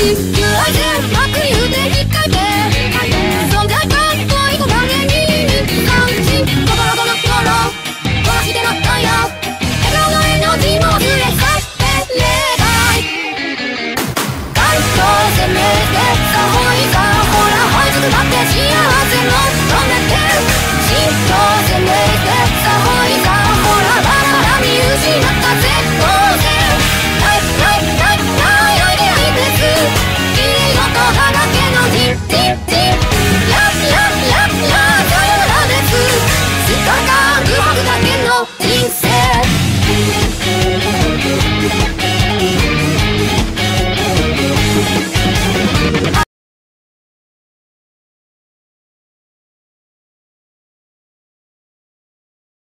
you're a